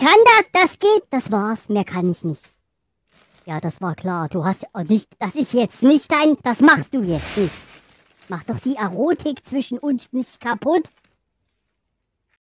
kann das, das geht, das war's, mehr kann ich nicht. Ja, das war klar, du hast oh, nicht, das ist jetzt nicht dein, das machst du jetzt nicht. Mach doch die Erotik zwischen uns nicht kaputt.